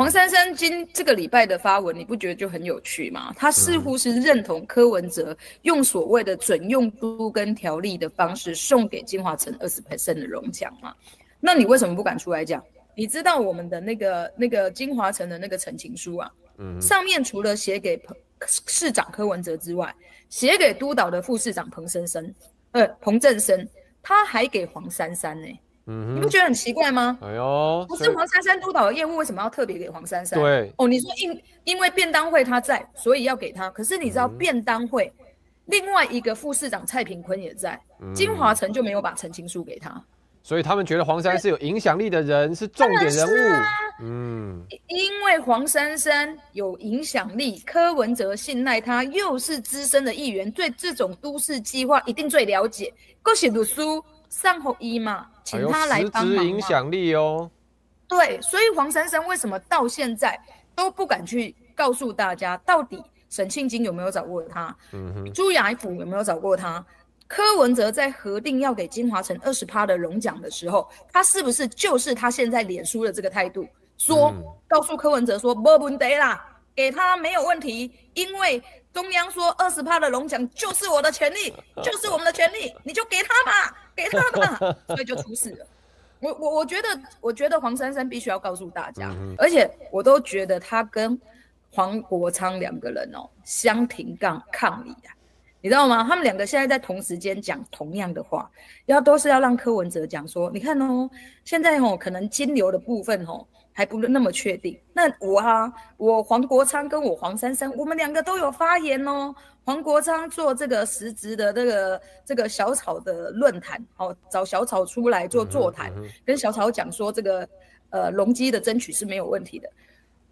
黄珊珊今这个礼拜的发文，你不觉得就很有趣吗？他似乎是认同柯文哲用所谓的准用都跟条例的方式送给金华城二十 percent 的荣奖吗？那你为什么不敢出来讲？你知道我们的那个那个金华城的那个陈情书啊，嗯，上面除了写给彭市长柯文哲之外，写给督导的副市长彭生生，呃，彭正生，他还给黄珊珊呢。你不觉得很奇怪吗？哎呦，不是黄珊珊督导的业务，为什么要特别给黄珊珊？对，哦，你说因因为便当会他在，所以要给他。可是你知道便当会另外一个副市长蔡平坤也在，金华城就没有把澄清书给他。所以他们觉得黄珊是有影响力的人，是重点人物。嗯，因为黄珊珊有影响力，柯文哲信赖他，又是资深的议员，对这种都市计划一定最了解。恭喜读书。上后一嘛，请他来帮忙影响力哦。对，所以黄珊珊为什么到现在都不敢去告诉大家，到底沈庆金有没有找过他？嗯哼，朱雅甫有没有找过他？柯文哲在核定要给金华城二十趴的荣奖的时候，他是不是就是他现在脸书的这个态度，说告诉柯文哲说没问题啦，给他没有问题，因为。中央说二十趴的龙奖就是我的权利，就是我们的权利，你就给他吧，给他吧，所以就出事了。我我我觉得，我觉得黄珊珊必须要告诉大家，而且我都觉得他跟黄国昌两个人哦相挺杠抗议啊，你知道吗？他们两个现在在同时间讲同样的话，要都是要让柯文哲讲说，你看哦，现在哦可能金流的部分哦。还不那么确定。那我啊，我黄国昌跟我黄珊珊，我们两个都有发言哦。黄国昌做这个实质的这个这个小草的论坛，哦，找小草出来做座谈，跟小草讲说这个呃隆基的争取是没有问题的。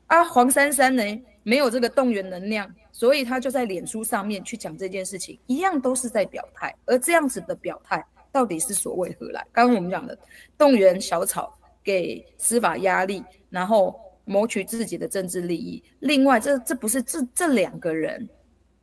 啊，黄珊珊呢没有这个动员能量，所以他就在脸书上面去讲这件事情，一样都是在表态。而这样子的表态到底是所谓何来？刚刚我们讲的动员小草。给司法压力，然后谋取自己的政治利益。另外，这这不是这这两个人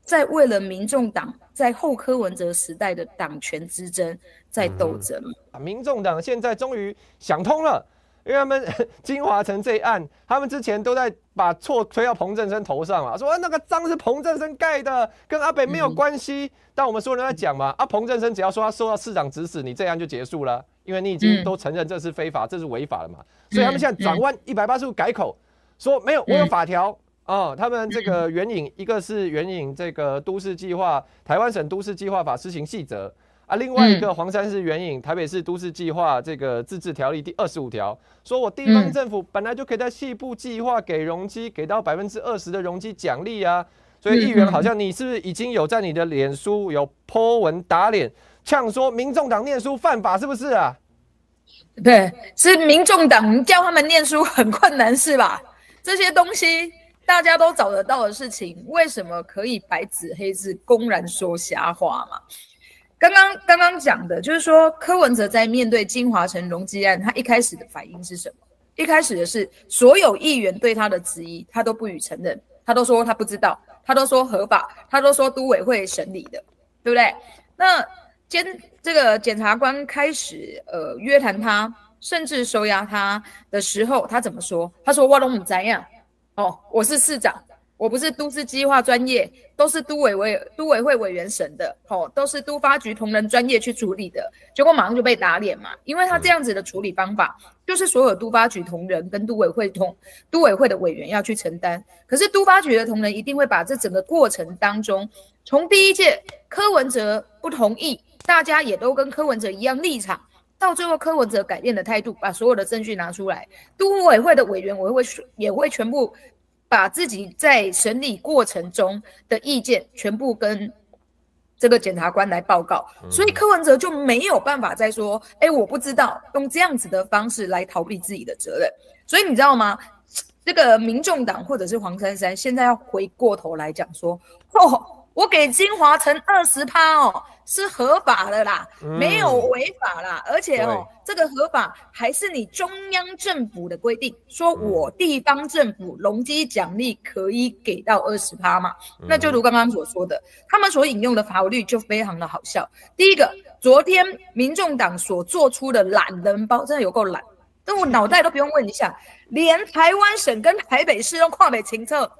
在为了民众党在后柯文哲时代的党权之争在斗争啊！民众党现在终于想通了，因为他们 金华城这一案，他们之前都在把错推到彭正生头上啊，说那个章是彭正生盖的，跟阿北没有关系。但我们所有人在讲嘛，啊，彭正生只要说他受到市长指使，你这样就结束了。因为你已经都承认这是非法，这是违法了嘛，所以他们现在转弯一百八十度改口，说没有，我有法条啊。他们这个援引一个是援引这个都市计划台湾省都市计划法施行细则啊，另外一个黄山是援引台北市都市计划这个自治条例第二十五条，说我地方政府本来就可以在细部计划给容积给到百分之二十的容积奖励啊，所以议员好像你是不是已经有在你的脸书有 po 文打脸？呛说民众党念书犯法是不是啊？对，是民众党叫他们念书很困难是吧？这些东西大家都找得到的事情，为什么可以白纸黑字公然说瞎话嘛？刚刚刚刚讲的就是说，柯文哲在面对金华城容积案，他一开始的反应是什么？一开始的是所有议员对他的质疑，他都不予承认，他都说他不知道，他都说合法，他都说都委会审理的，对不对？那。监这个检察官开始呃约谈他，甚至收押他的时候，他怎么说？他说：“我拢唔知呀，哦，我是市长，我不是都市计划专业，都是都委委都委会委员审的，哦，都是都发局同仁专业去处理的。”结果马上就被打脸嘛，因为他这样子的处理方法，就是所有都发局同仁跟都委会同都委会的委员要去承担。可是都发局的同仁一定会把这整个过程当中，从第一届柯文哲不同意。大家也都跟柯文哲一样立场，到最后柯文哲改变的态度，把所有的证据拿出来，都委会的委员我会也会全部把自己在审理过程中的意见全部跟这个检察官来报告，所以柯文哲就没有办法再说，哎，我不知道，用这样子的方式来逃避自己的责任。所以你知道吗？这个民众党或者是黄珊珊现在要回过头来讲说，哦。我给金华城二十趴哦，是合法的啦，没有违法啦，而且哦，这个合法还是你中央政府的规定，说我地方政府容积奖励可以给到二十趴嘛，那就如刚刚所说的，他们所引用的法律就非常的好笑。第一个，昨天民众党所做出的懒人包，真的有够懒，那我脑袋都不用问一下，连台湾省跟台北市都跨北情测，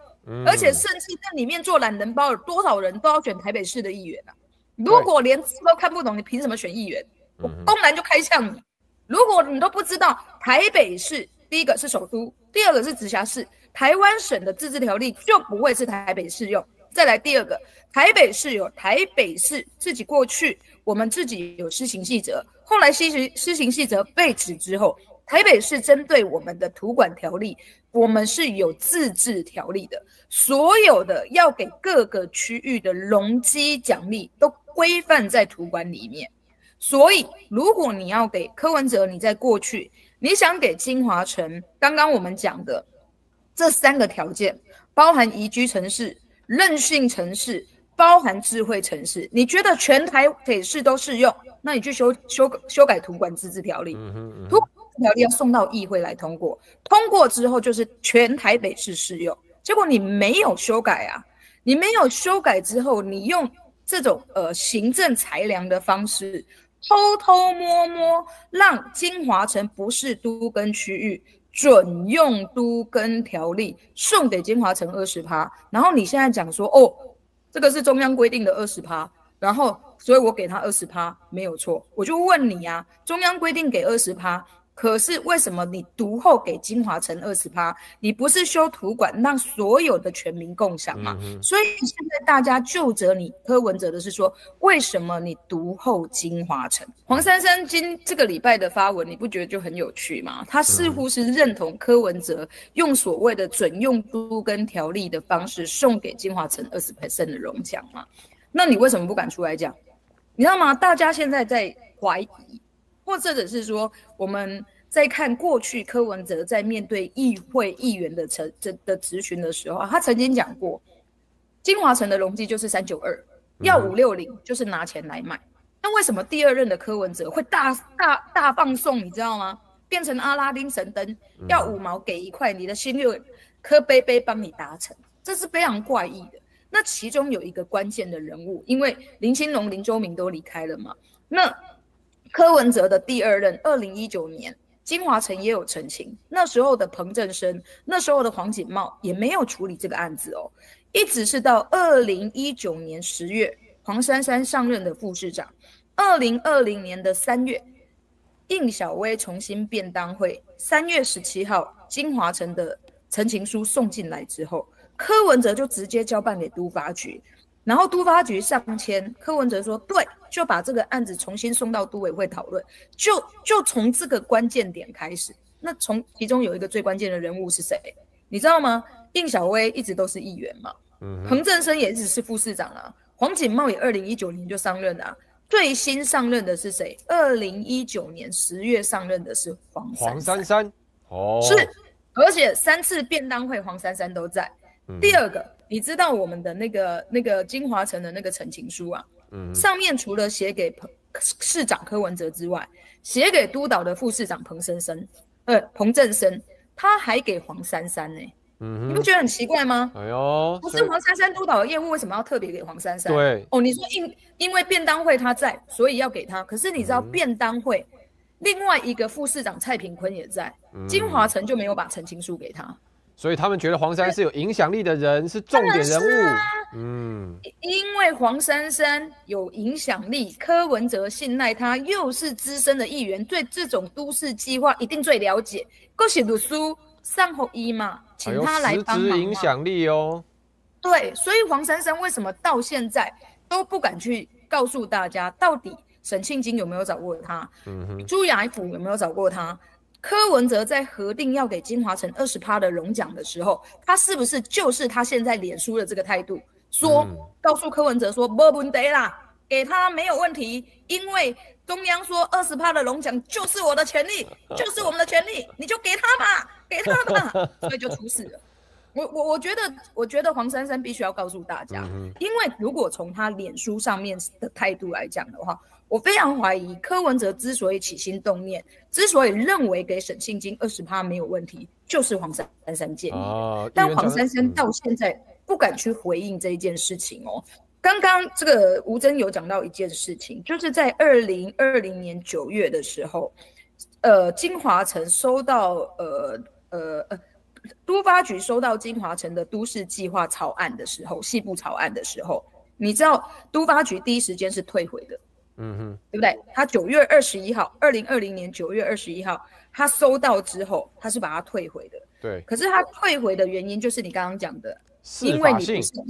而且甚至在里面做懒人包，有多少人都要选台北市的议员啊？如果连字都看不懂，你凭什么选议员？我公然就开向你。如果你都不知道台北市第一个是首都，第二个是直辖市，台湾省的自治条例就不会是台北适用。再来第二个，台北市有台北市自己过去，我们自己有施行细则，后来施行施行细则废止之后，台北市针对我们的土管条例，我们是有自治条例的，所有的要给各个区域的容积奖励都规范在图管里面。所以，如果你要给柯文哲，你在过去你想给金华城，刚刚我们讲的这三个条件，包含宜居城市、韧性城市、包含智慧城市，你觉得全台北市都适用？那你去修修修改图管自治条例，图管条例要送到议会来通过，通过之后就是全台北市适用。结果你没有修改啊，你没有修改之后，你用这种呃行政裁量的方式。偷偷摸摸让金华城不是都跟区域准用都跟条例送给金华城二十趴，然后你现在讲说哦，这个是中央规定的二十趴，然后所以我给他二十趴没有错，我就问你呀，中央规定给二十趴。可是为什么你读后给金华城二十趴？你不是修图馆让所有的全民共享吗？所以现在大家就责你柯文哲的是说，为什么你读后金华城？黄珊珊今这个礼拜的发文，你不觉得就很有趣吗？他似乎是认同柯文哲用所谓的准用都跟条例的方式送给金华城二十 percent 的荣奖嘛？那你为什么不敢出来讲？你知道吗？大家现在在怀疑。或者是说，我们在看过去柯文哲在面对议会议员的陈这的质询的时候他曾经讲过，金华城的容积就是三九二，要五六零就是拿钱来买。那为什么第二任的柯文哲会大大大放送？你知道吗？变成阿拉丁神灯，要五毛给一块，你的心愿柯贝贝帮你达成，这是非常怪异的。那其中有一个关键的人物，因为林清龙、林周明都离开了嘛，那。柯文哲的第二任，二零一九年，金华城也有澄清，那时候的彭正生，那时候的黄锦茂也没有处理这个案子哦，一直是到二零一九年十月，黄珊珊上任的副市长，二零二零年的三月，应小薇重新便当会，三月十七号，金华城的陈情书送进来之后，柯文哲就直接交办给都发局。然后都发局上签，柯文哲说对，就把这个案子重新送到都委会讨论，就就从这个关键点开始。那从其中有一个最关键的人物是谁？你知道吗？应小薇一直都是议员嘛，彭正生也一直是副市长啊，黄锦茂也二零一九年就上任啊，最新上任的是谁？二零一九年十月上任的是黄黄珊珊，哦，是，而且三次便当会黄珊珊都在。第二个。你知道我们的那个那个金华城的那个陈情书啊？嗯，上面除了写给彭市长柯文哲之外，写给督导的副市长彭生生，呃，彭正生，他还给黄珊珊呢。嗯，你不觉得很奇怪吗？哎呦，不是黄珊珊督导的业务，为什么要特别给黄珊珊？对，哦，你说因因为便当会他在，所以要给他。可是你知道便当会另外一个副市长蔡平坤也在，金华城就没有把陈情书给他。所以他们觉得黄珊是有影响力的人，是重点人物。嗯，因为黄珊珊有影响力，柯文哲信赖他，又是资深的议员，对这种都市计划一定最了解。恭喜读书上后一嘛，请他来帮忙。影响力哦。对，所以黄珊珊为什么到现在都不敢去告诉大家，到底沈庆金有没有找过他？嗯哼，朱雅甫有没有找过他？柯文哲在核定要给金华城二十趴的荣奖的时候，他是不是就是他现在脸书的这个态度，说告诉柯文哲说没问题啦，给他没有问题，因为中央说二十趴的荣奖就是我的权利，就是我们的权利，你就给他吧，给他吧，所以就出事了。我我我觉得，我觉得黄珊珊必须要告诉大家，因为如果从他脸书上面的态度来讲的话。我非常怀疑柯文哲之所以起心动念，之所以认为给沈庆金二十趴没有问题，就是黄珊珊建议。但黄珊珊到现在不敢去回应这一件事情哦。刚刚这个吴真有讲到一件事情，就是在二零二零年九月的时候，呃金华城收到呃呃呃都发局收到金华城的都市计划草案的时候，细部草案的时候，你知道都发局第一时间是退回的，嗯哼，对不对？他九月二十一号，二零二零年九月二十一号，他收到之后，他是把它退回的。对，可是他退回的原因就是你刚刚讲的，因为你不是都，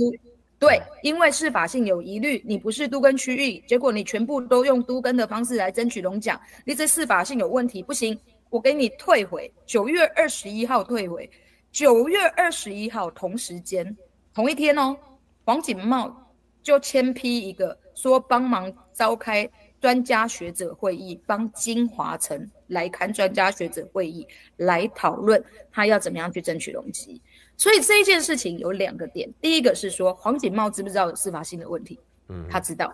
对，因为司法性有疑虑，你不是都跟区域，结果你全部都用都跟的方式来争取龙奖，你这司法性有问题，不行，我给你退回。九月二十一号退回，九月二十一号同时间同一天哦，黄锦茂就签批一个说帮忙召开专家学者会议，帮金华城来看专家学者会议来讨论他要怎么样去争取容积。所以这一件事情有两个点，第一个是说黄锦茂知不知道有司法性的问题？嗯，他知道。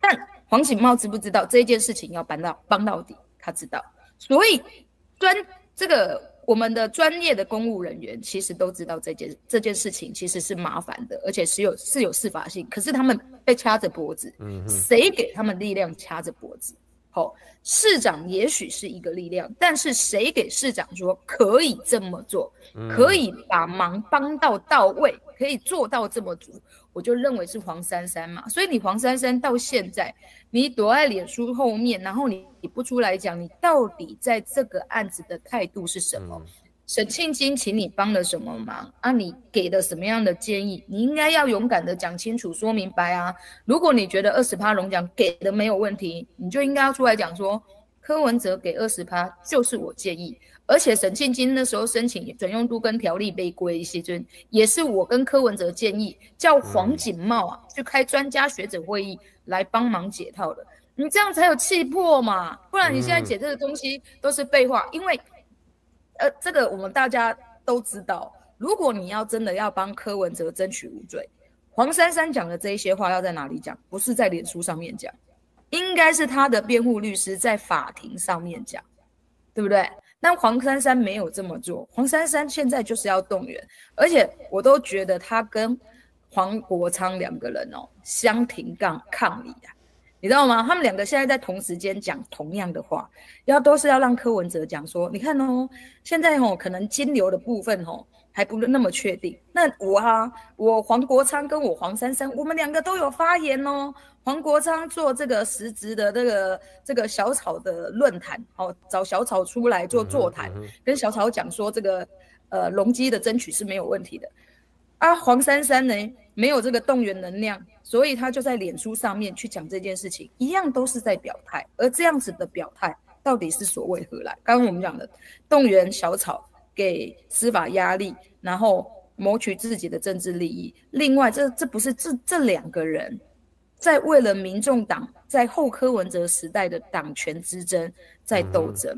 但黄锦茂知不知道这件事情要搬到帮到底？他知道。所以专这个我们的专业的公务人员其实都知道这件这件事情其实是麻烦的，而且是有是有事法性。可是他们被掐着脖子，嗯，谁给他们力量掐着脖子？好，市长也许是一个力量，但是谁给市长说可以这么做，可以把忙帮到到位，可以做到这么足，我就认为是黄珊珊嘛。所以你黄珊珊到现在，你躲在脸书后面，然后你你不出来讲，你到底在这个案子的态度是什么？沈庆金，请你帮了什么忙啊？你给的什么样的建议？你应该要勇敢的讲清楚、说明白啊！如果你觉得二十趴龙奖给的没有问题，你就应该要出来讲说，柯文哲给二十趴就是我建议，而且沈庆金那时候申请准用度跟条例被规一些，就也是我跟柯文哲建议，叫黄锦茂啊去开专家学者会议来帮忙解套的，你这样才有气魄嘛！不然你现在解这个东西都是废话，因为。呃，这个我们大家都知道。如果你要真的要帮柯文哲争取无罪，黄珊珊讲的这一些话要在哪里讲？不是在脸书上面讲，应该是他的辩护律师在法庭上面讲，对不对？但黄珊珊没有这么做。黄珊珊现在就是要动员，而且我都觉得他跟黄国昌两个人哦相挺杠抗议啊。你知道吗？他们两个现在在同时间讲同样的话，要都是要让柯文哲讲说，你看哦，现在哦可能金流的部分哦还不那么确定。那我啊，我黄国昌跟我黄珊珊，我们两个都有发言哦。黄国昌做这个实质的这个这个小草的论坛，哦，找小草出来做座谈，跟小草讲说这个呃隆基的争取是没有问题的。啊，黄珊珊呢没有这个动员能量。所以他就在脸书上面去讲这件事情，一样都是在表态。而这样子的表态到底是所谓何来？刚刚我们讲的动员小草，给司法压力，然后谋取自己的政治利益。另外，这这不是这这两个人在为了民众党在后柯文哲时代的党权之争在斗争。